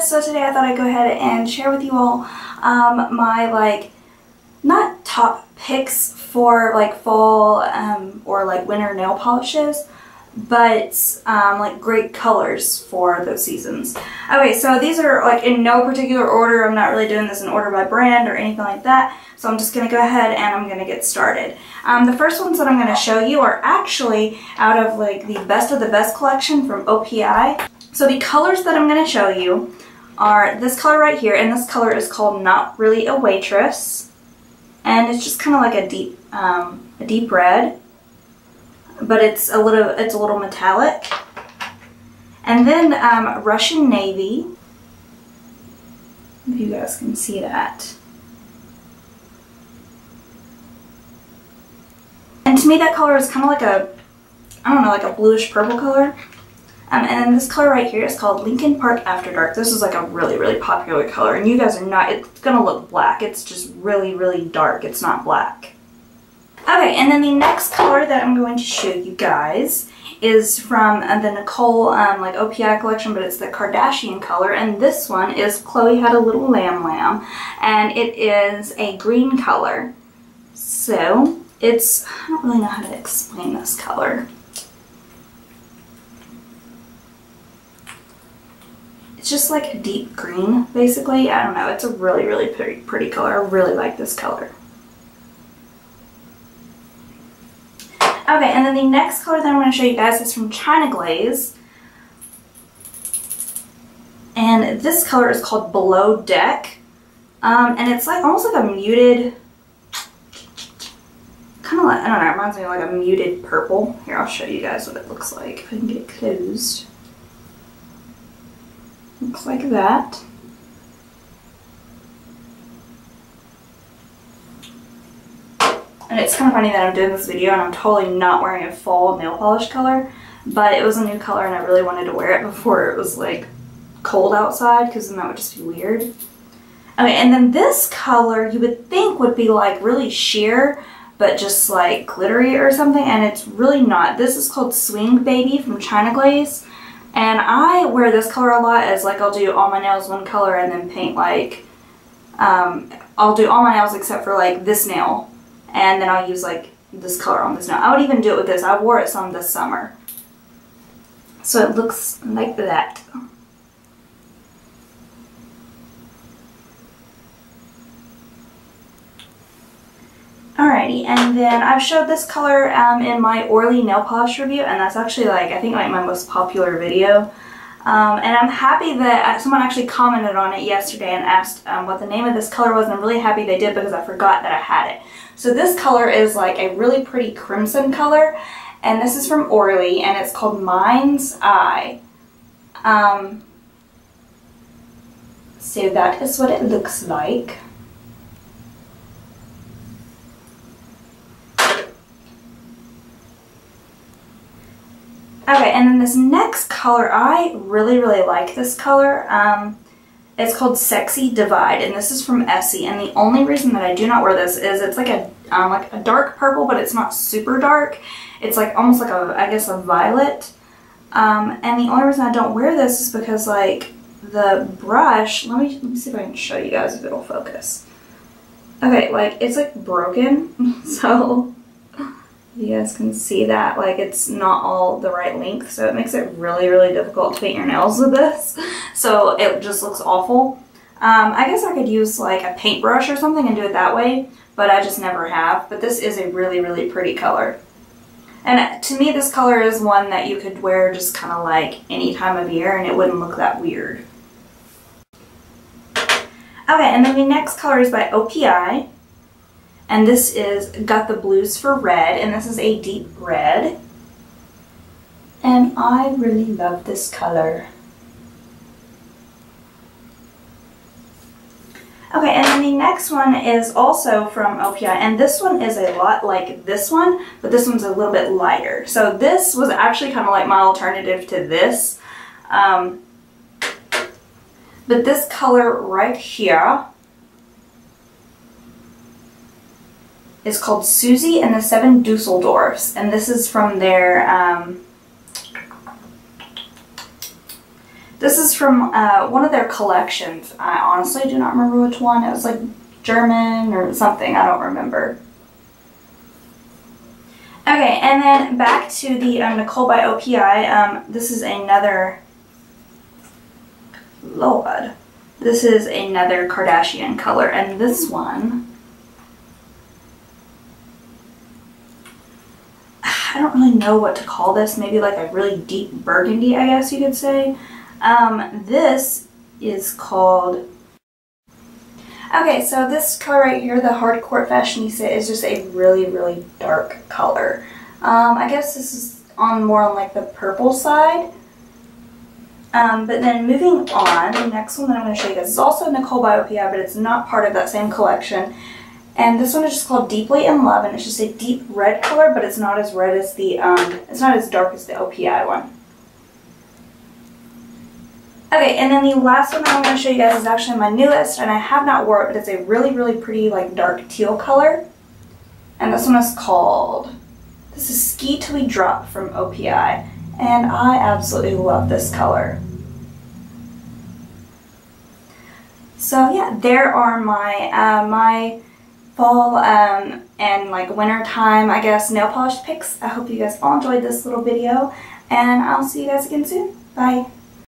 so today I thought I'd go ahead and share with you all um, my like, not top picks for like fall um, or like winter nail polishes, but um, like great colors for those seasons. Okay, so these are like in no particular order. I'm not really doing this in order by brand or anything like that. So I'm just to go ahead and I'm to get started. Um, the first ones that I'm to show you are actually out of like the best of the best collection from OPI. So the colors that I'm to show you are this color right here, and this color is called Not Really a Waitress. And it's just kind of like a deep, um, a deep red, but it's a little, it's a little metallic. And then um, Russian Navy, if you guys can see that. And to me that color is kind of like a, I don't know, like a bluish purple color. Um, and then this color right here is called Lincoln Park After Dark. This is like a really, really popular color. And you guys are not, it's going to look black. It's just really, really dark. It's not black. Okay, and then the next color that I'm going to show you guys is from uh, the Nicole um, like OPI collection, but it's the Kardashian color. And this one is Khloe Had a Little Lamb Lamb. And it is a green color. So, it's, I don't really know how to explain this color. It's just like a deep green, basically. I don't know. It's a really, really pretty, pretty color. I really like this color. Okay, and then the next color that I'm going to show you guys is from China Glaze. And this color is called Below Deck. Um, and it's like almost like a muted, kind of like, I don't know, it reminds me of like a muted purple. Here, I'll show you guys what it looks like if I can get closed. Looks like that. And it's kind of funny that I'm doing this video and I'm totally not wearing a fall nail polish color, but it was a new color and I really wanted to wear it before it was like cold outside because then that would just be weird. Okay, and then this color you would think would be like really sheer, but just like glittery or something, and it's really not. This is called Swing Baby from China Glaze. And I wear this color a lot as like I'll do all my nails one color and then paint like, um, I'll do all my nails except for like this nail. And then I'll use like this color on this nail. I would even do it with this. I wore it some this summer. So it looks like that. And then I've showed this color um, in my Orly nail polish review, and that's actually like, I think like my most popular video. Um, and I'm happy that uh, someone actually commented on it yesterday and asked um, what the name of this color was, and I'm really happy they did because I forgot that I had it. So this color is like a really pretty crimson color, and this is from Orly, and it's called Mind's Eye. Um, so that is what it looks like. Okay, and then this next color, I really, really like this color. Um, it's called Sexy Divide, and this is from Essie. And the only reason that I do not wear this is it's like a um, like a dark purple, but it's not super dark. It's like almost like a, I guess, a violet. Um, and the only reason I don't wear this is because like the brush, let me, let me see if I can show you guys if it'll focus. Okay, like it's like broken, so you guys can see that like it's not all the right length so it makes it really really difficult to paint your nails with this. So it just looks awful. Um, I guess I could use like a paintbrush or something and do it that way but I just never have. But this is a really really pretty color. And to me this color is one that you could wear just kind of like any time of year and it wouldn't look that weird. Okay and then the next color is by OPI and this is Got the Blues for Red, and this is a deep red. And I really love this color. Okay, and then the next one is also from OPI, and this one is a lot like this one, but this one's a little bit lighter. So this was actually kind of like my alternative to this. Um, but this color right here is called Suzi and the Seven Dusseldorfs, and this is from their um, This is from uh, one of their collections. I honestly do not remember which one. It was like German or something. I don't remember. Okay, and then back to the um, Nicole by OPI. Um, this is another, Lord, this is another Kardashian color, and this one, I don't really know what to call this. Maybe like a really deep burgundy, I guess you could say. Um, this is called Okay, so this color right here, the Hardcore Fashionista, is just a really, really dark color. Um, I guess this is on more on like the purple side. Um, but then moving on, the next one that I'm going to show you guys is also Nicole by OPI, but it's not part of that same collection. And this one is just called Deeply in Love, and it's just a deep red color, but it's not as red as the, um, it's not as dark as the OPI one. Okay, and then the last one I'm going to show you guys is actually my newest, and I have not wore it, but it's a really, really pretty, like, dark teal color. And this one is called, this is Ski Till We Drop from OPI, and I absolutely love this color. So yeah, there are my, uh, my fall um, and like winter time, I guess, nail polish picks. I hope you guys all enjoyed this little video, and I'll see you guys again soon. Bye.